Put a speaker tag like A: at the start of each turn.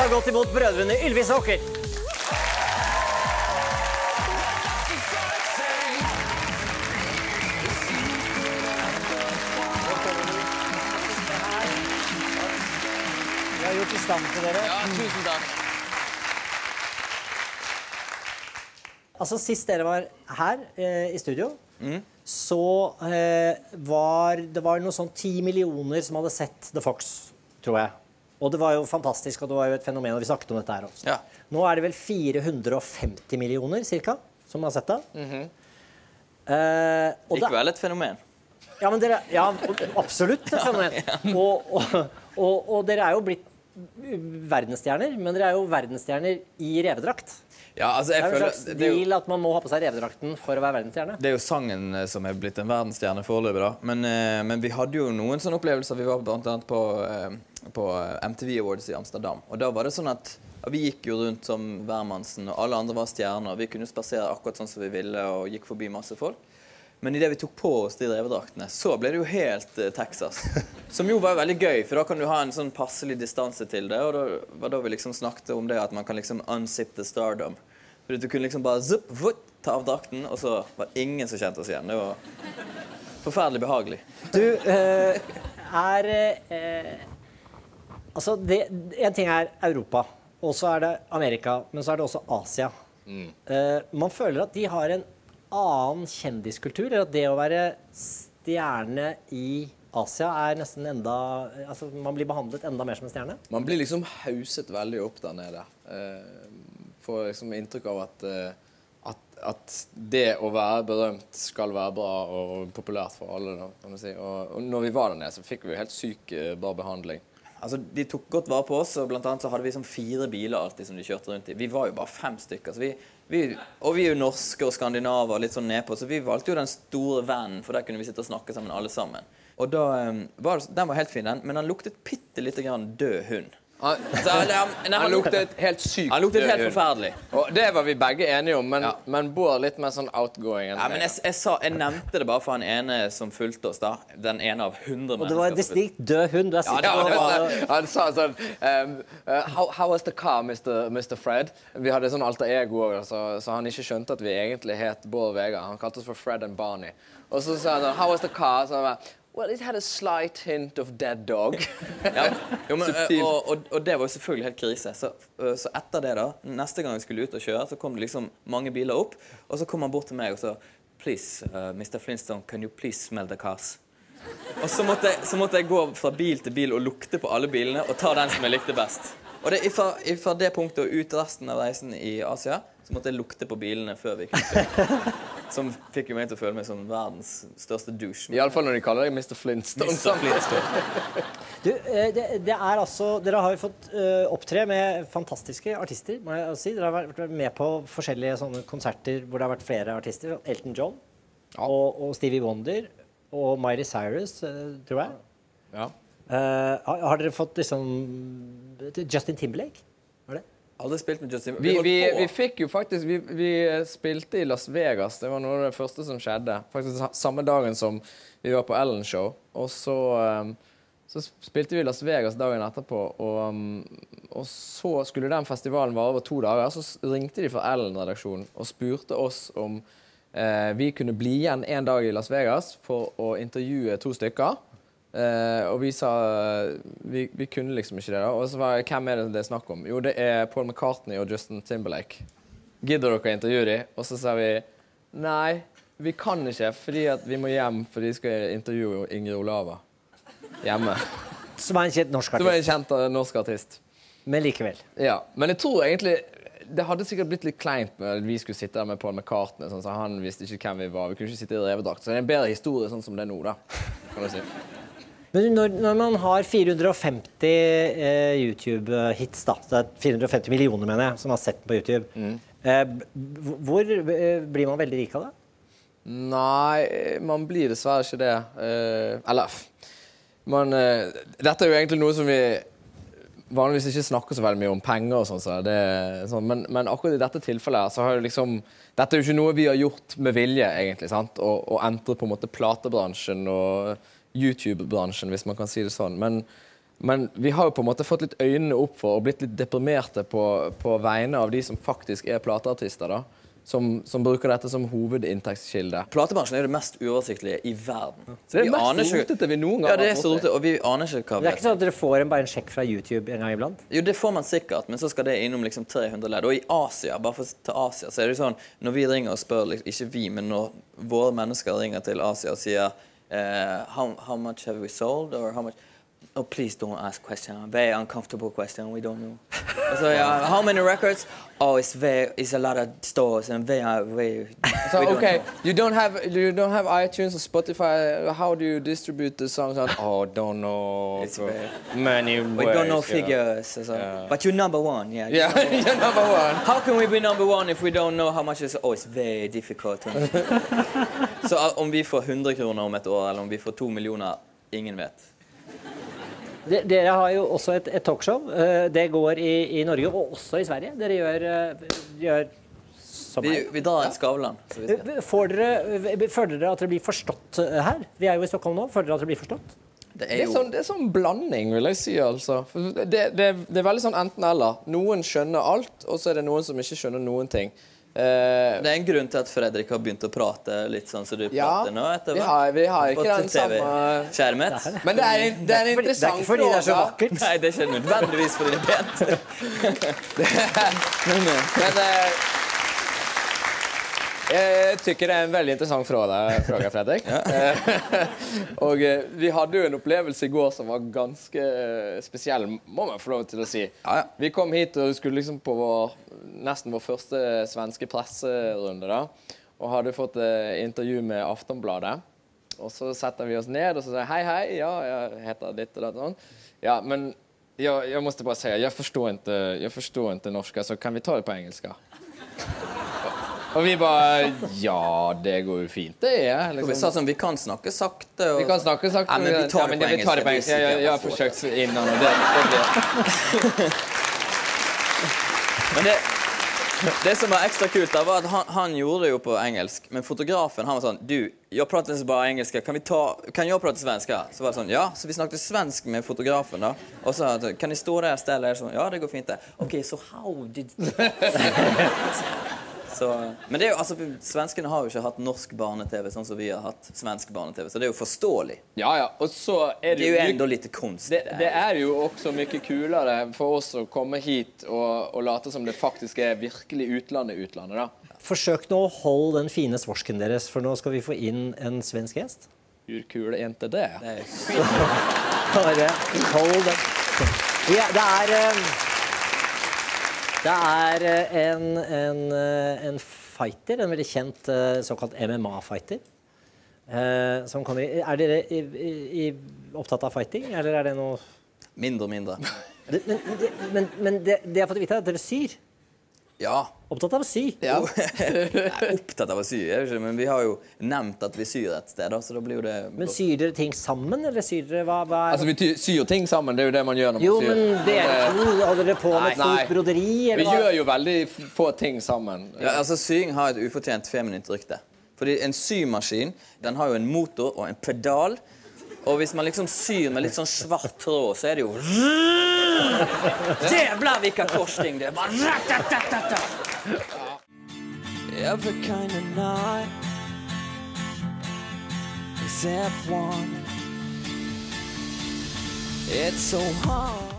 A: ta godt imot brødrene Ylvis og Håker. Vi har gjort i stand til dere.
B: Ja, tusen takk.
A: Altså, Sist dere var her eh, i studio, så eh, var det var noe sånn ti millioner som hadde sett The Fox, tror jeg. Og det var jo fantastisk, og det var jo et fenomen, og vi snakket om dette her også.
B: Ja.
A: Nå er det vel 450 millioner cirka, som har sett det. Mm -hmm. eh,
B: Likevel et fenomen.
A: ja, men dere, ja, absolutt et fenomen. Og, og, og, og dere er jo blitt verdensstjerner, men dere er jo verdensstjerner i revedrakt.
C: Ja, altså,
A: Det er en slags
C: føler, er jo,
A: deal at man må ha på seg revedrakten for å være verdensstjerne.
C: det er jo sangen eh, som er blitt en verdensstjerne foreløpig, da. Men, eh, men vi hadde jo noen sånne opplevelser. Vi var bl.a. På, eh, på MTV Awards i Amsterdam. Og da var det sånn at vi gikk jo rundt som hvermannsen, og alle andre var stjerner. Vi kunne spasere akkurat sånn som vi ville, og gikk forbi masse folk. Men idet vi tok på oss de revedraktene, så ble det jo helt eh, Texas. Som jo var veldig gøy, for da kan du ha en sånn passelig distanse til det. Og da var da vi liksom snakket om det at man kan liksom unzip the stardom. For Du kunne liksom bare zup, vut, ta av drakten, og så var det ingen som kjente oss igjen. Det var forferdelig behagelig.
A: Du eh, er eh, Altså, det, en ting er Europa, og så er det Amerika, men så er det også Asia. Eh, man føler at de har en annen kjendiskultur, eller at det å være stjerne i Asia er nesten enda Altså, man blir behandlet enda mer som en stjerne.
D: Man blir liksom hauset veldig opp der nede. Eh, får liksom inntrykk av at, eh, at, at det å være berømt skal være bra og populært for alle. Da, kan du si. og, og når vi var der nede, så fikk vi jo helt syk eh, bra behandling.
C: Altså, De tok godt vare på oss, og blant annet så hadde vi sånn fire biler alltid som de kjørte rundt i. Vi var jo bare fem stykker. Så vi, vi, og vi er jo norske og skandinaver litt sånn nedpå, så vi valgte jo den store vennen, for der kunne vi sitte og snakke sammen alle sammen. Og da eh, var Den var helt fin, den, men den luktet bitte lite grann død hund.
D: Han,
C: Så, han, han, nei,
D: han luktet helt sykt
C: han luktet helt forferdelig.
D: Og det var vi begge enige om, men,
C: Ja.
D: men Bård litt mer sånn outgoing. enn
C: Ja, men jeg, jeg, sa, jeg nevnte det bare for han ene som fulgte oss. da Den ene av hundre
A: Og det var
C: en
A: distinkt død hund.
C: Ja, det var- det var-
D: Han sa sånn um, uh, how, how was the car, Mr. Mr. Fred? Vi hadde sånn alter ego òg, så, så han ikke skjønte at vi egentlig het Bård og Vegard. Han kalte oss for Fred and Barney. Og så sa han sånn How was the car? Så han bare Well, it had a slight hint of dead dog.
C: Ja, jo, men, og, og, og det var jo selvfølgelig helt krise. Så, øh, så etter det, da, neste gang vi skulle ut og kjøre, så kom det liksom mange biler opp. Og så kom han bort til meg og sa Please, uh, Mr. Flintstone, can you please smell the cars? Og så måtte, jeg, så måtte jeg gå fra bil til bil og lukte på alle bilene og ta den som jeg likte best. Og det, fra, fra det punktet og ut resten av reisen i Asia, så måtte jeg lukte på bilene før vi kunne kjøre. Som fikk jo meg til å føle meg som verdens største douche.
D: Iallfall når de kaller deg Mr. Flintstone.
C: Mr. Flintstone.
A: Du, eh, det, det er altså, dere har jo fått eh, opptre med fantastiske artister. må jeg si. Dere har vært med på forskjellige sånne konserter hvor det har vært flere artister. Elton John og, og Stevie Wonder og Miley Cyrus, eh, tror jeg.
D: Ja.
A: Eh, har, dere fått liksom Justin Timberlake? Var det?
C: Aldri spilt med Justin
D: Vi, vi, vi fikk jo faktisk vi, vi spilte i Las Vegas. Det var noe av det første som skjedde. Faktisk Samme dagen som vi var på Ellen Show. Og så, um, så spilte vi i Las Vegas dagen etterpå. Og, um, og så skulle den festivalen vare over to dager. Så ringte de fra Ellen-redaksjonen og spurte oss om eh, vi kunne bli igjen en dag i Las Vegas for å intervjue to stykker. Eh, og vi sa vi, vi kunne liksom ikke det. da Og så var jeg, hvem er det det er snakk om? Jo, det er Paul McCartney og Justin Timberlake. Gidder dere å intervjue dem? Og så sa vi nei, vi kan ikke fordi vi må hjem fordi vi skal intervjue Ingrid Olava hjemme.
A: Som er en kjent norsk
D: Som er en
A: artist.
D: kjent eh, norsk artist.
A: Men likevel.
D: Ja, Men jeg tror egentlig det hadde sikkert blitt litt kleint med at vi skulle sitte der med Paul McCartney. Sånn, så han visste ikke hvem vi var. Vi kunne ikke sitte i revedrakt. Så det er en bedre historie sånn som det er nå, da. Kan du si.
A: Men når, når man har 450 eh, YouTube-hits, da, så det er 450 millioner mener jeg, som har sett den på YouTube, eh, hvor eh, blir man veldig rik av det?
D: Nei, man blir dessverre ikke det. Eh, eller man, eh, Dette er jo egentlig noe som vi vanligvis ikke snakker så veldig mye om penger og sånn, så det, sånn men, men akkurat i dette tilfellet så har jo liksom Dette er jo ikke noe vi har gjort med vilje, egentlig. sant? Å å entre på en måte platebransjen og YouTube-bransjen, hvis man kan si det sånn. Men Men vi har jo på en måte fått litt øynene opp for og blitt litt deprimerte på, på vegne av de som faktisk er plateartister. da som, som, bruker dette som hovedinntektskilde.
C: Platebransjen er jo det mest uoversiktlige i verden.
D: Så det er vi mest rotete vi noen gang
C: ja, det er så rotete, og vi aner ikke hva
A: Det er ikke sånn at dere får en, bare en sjekk fra YouTube en gang iblant?
C: Jo, det får man sikkert, men så skal det innom liksom 300 ledd. Og i Asia, bare for å ta Asia, så er det jo sånn når vi ringer og spør, liksom, ikke vi, men når våre mennesker ringer til Asia og sier uh, how, how much have we sold, or how much Oh, please don't ask question. Very uncomfortable question. We don't know. so, yeah, how many records? Oh, it's very, it's a lot of stores and very, very.
D: So okay, know. you don't have you don't have iTunes or Spotify. How do you distribute the songs? On? Oh, don't know.
C: It's very,
D: many.
C: We
D: ways,
C: don't know
D: yeah.
C: figures. So. Yeah. But you're number one, yeah.
D: You're yeah, number one. you're number one.
C: How can we be number one if we don't know how much it's? Oh, it's very difficult. så om vi får 100 kroner om et år, eller om vi får to millioner, ingen vet.
A: Dere har jo også et, et talkshow. Eh, det går i, i, Norge, og også i Sverige. Dere gjør, eh, gjør som
C: vi, vi drar en Skavlan.
A: Eh, føler dere at dere blir forstått her? Vi er jo i Stockholm nå. Føler dere at dere blir forstått?
D: Det er, det er, sånn, det er sånn blanding, vil jeg si. altså. Det, det, det er veldig sånn enten-eller. Noen skjønner alt, og så er det noen som ikke skjønner noen ting.
C: Uh, det er en grunn til at Fredrik har begynt å prate litt sånn som du ja, prater nå. etter
D: vi har, vi har ikke den samme
C: skjermet.
D: Men det er, det er en interessant
A: fråga. Det er ikke fordi det er så vakkert.
C: Nei, det er ikke nødvendigvis fordi det er
D: pent. men, men uh, jeg tykker det er en veldig interessant fråga, Fredrik. og eh, vi hadde jo en opplevelse i går som var ganske spesiell, må man få lov til å si. Ja, ja. Vi kom hit og skulle liksom på vår, nesten vår første svenske presserunde. da, Og hadde fått eh, intervju med Aftonbladet. Og så setter vi oss ned og så sier hei, hei, ja, jeg heter ditt og datt. Sånn. Ja, men jeg, jeg måtte bare si jeg forstår ikke, jeg forstår ikke norsk, så kan vi ta det på engelsk? Og vi bare Ja, det går jo fint, det. er
C: liksom. Vi sa sånn Vi kan snakke sakte.
D: Og... Vi kan snakke sakte. Ja,
C: men vi tar det på engelsk.
D: Tar det på engelsk. Jeg, jeg, jeg, har forsøkt innan, og det, det blir
C: Men det, det som var ekstra kult, da, var at han, han, gjorde det jo på engelsk, men fotografen han var sånn Du, jeg prater bare engelsk. Kan, vi ta, kan jeg prate svensk? Så var det sånn, ja, så vi snakket svensk med fotografen. da Og så kan jeg stå der stelle? Sånn, ja, det går fint, det. OK, så how did Så, men det er jo, altså, svenskene har jo ikke hatt norsk barne-TV sånn som vi har hatt svensk barne-TV, så det er jo forståelig.
D: Ja, ja, og så er det,
C: det er jo enda litt kunst.
D: Det, det, er jo også mye kulere for oss å komme hit og, og late som det faktisk er virkelig utlandet utlandet, da.
A: Forsøk nå å holde den fine svorsken deres, for nå skal vi få inn en svensk gjest.
D: Urkule jente, det.
C: det er
A: Bare hold den. Ja, det er um det er eh, en, en, eh, en, fighter, en veldig kjent eh, såkalt MMA-fighter. som kommer Er dere i, i, opptatt av fighting, eller er det noe
C: Mindre og mindre.
A: Det, men, men, men det, det jeg har fått vite, er at dere syr.
C: Ja.
A: Opptatt av å sy?
C: Ja. Nei, opptatt av å sy, er det ikke, men vi har jo nevnt at vi syr et sted. så da blir jo det...
A: Men syr dere ting sammen, eller syr dere hva, hva
D: er... Altså, Vi syr ting sammen, det er jo det man gjør når man
A: jo,
D: syr.
A: Jo, men dere to, holder dere på med stort broderi?
D: Eller vi hva? gjør jo veldig få ting sammen.
C: Ja, altså Sying har et ufortjent feminint rykte. Fordi en symaskin den har jo en motor og en pedal. Og hvis man liksom syr med litt sånn svart tråd, så er det jo Jævla hvilken korsning det er! Every kind of night Except one. It's so hard